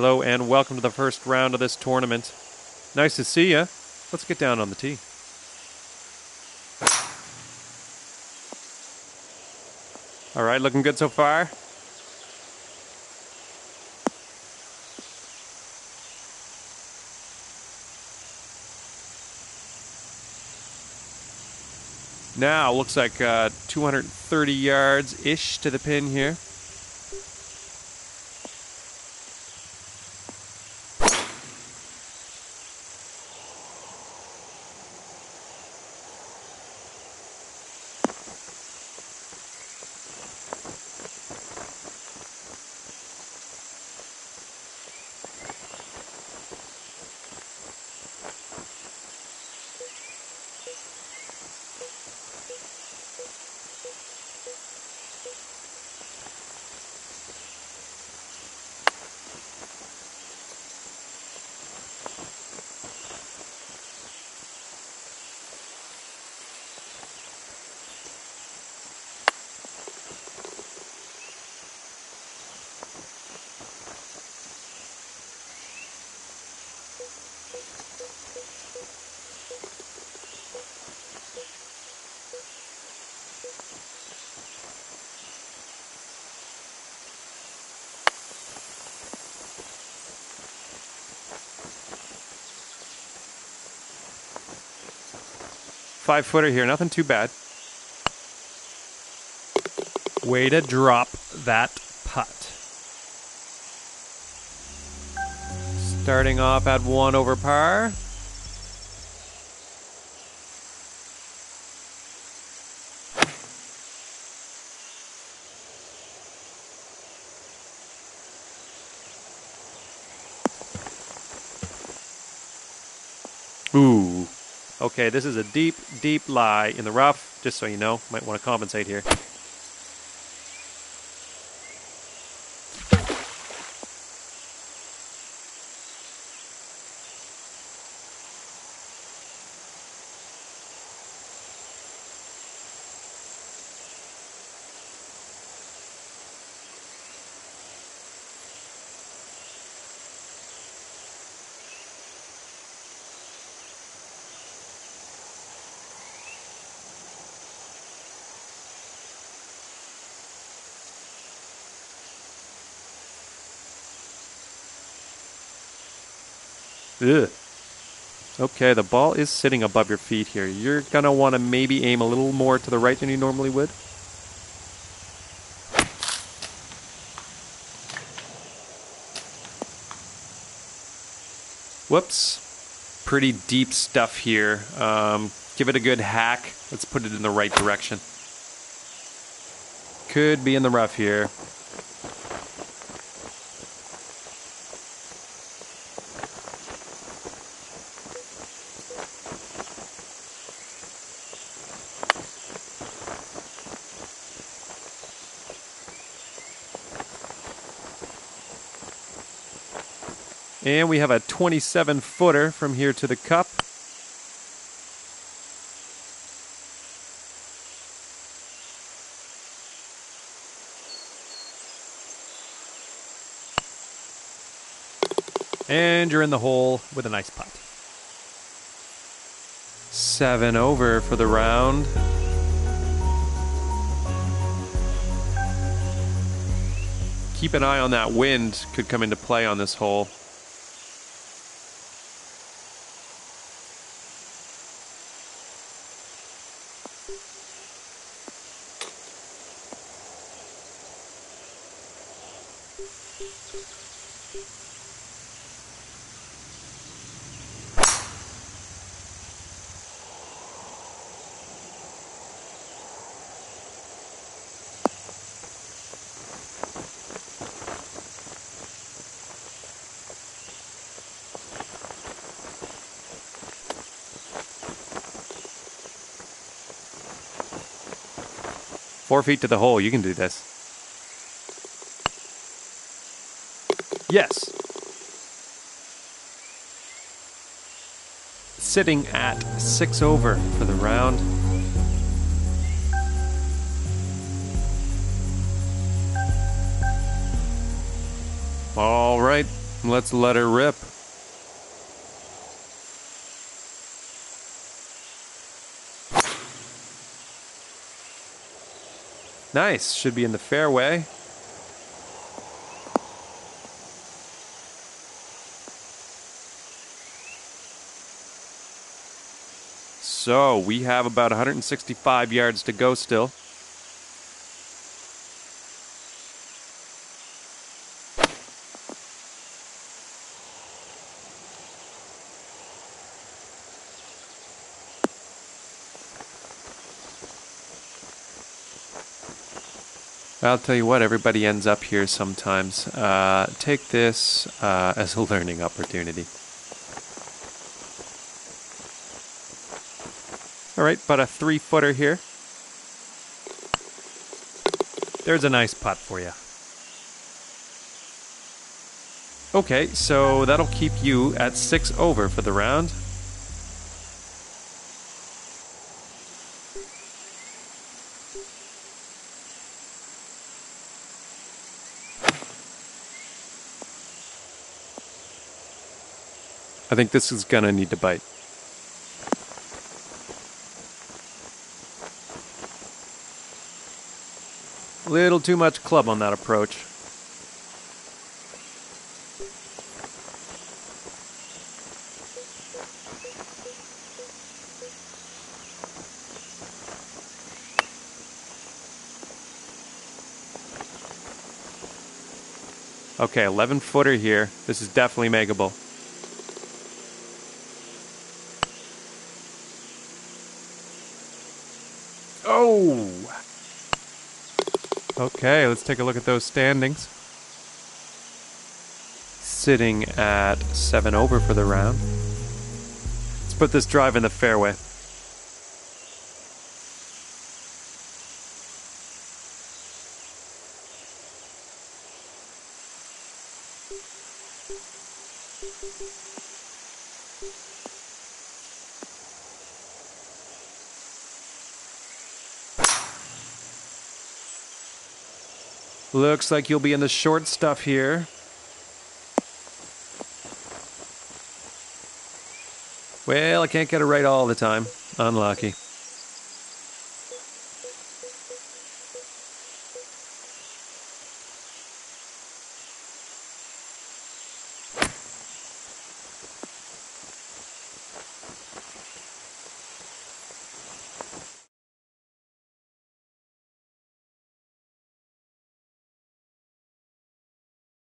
Hello and welcome to the first round of this tournament. Nice to see you. Let's get down on the tee. All right, looking good so far. Now, looks like uh, 230 yards ish to the pin here. Five footer here, nothing too bad. Way to drop that putt. Starting off at one over par. Ooh. Okay, this is a deep, deep lie in the rough, just so you know. Might want to compensate here. Ugh. Okay, the ball is sitting above your feet here. You're going to want to maybe aim a little more to the right than you normally would. Whoops. Pretty deep stuff here. Um, give it a good hack. Let's put it in the right direction. Could be in the rough here. And we have a 27 footer from here to the cup. And you're in the hole with a nice putt. Seven over for the round. Keep an eye on that wind, could come into play on this hole. Four feet to the hole. You can do this. Yes. Sitting at six over for the round. All right. Let's let her rip. Nice. Should be in the fairway. So we have about 165 yards to go still. I'll tell you what, everybody ends up here sometimes. Uh, take this uh, as a learning opportunity. All right, but a three footer here. There's a nice putt for you. Okay, so that'll keep you at six over for the round. I think this is gonna need to bite. Little too much club on that approach. Okay, 11 footer here. This is definitely makeable. Oh! Okay, let's take a look at those standings. Sitting at 7 over for the round. Let's put this drive in the fairway. Looks like you'll be in the short stuff here. Well, I can't get it right all the time. Unlucky.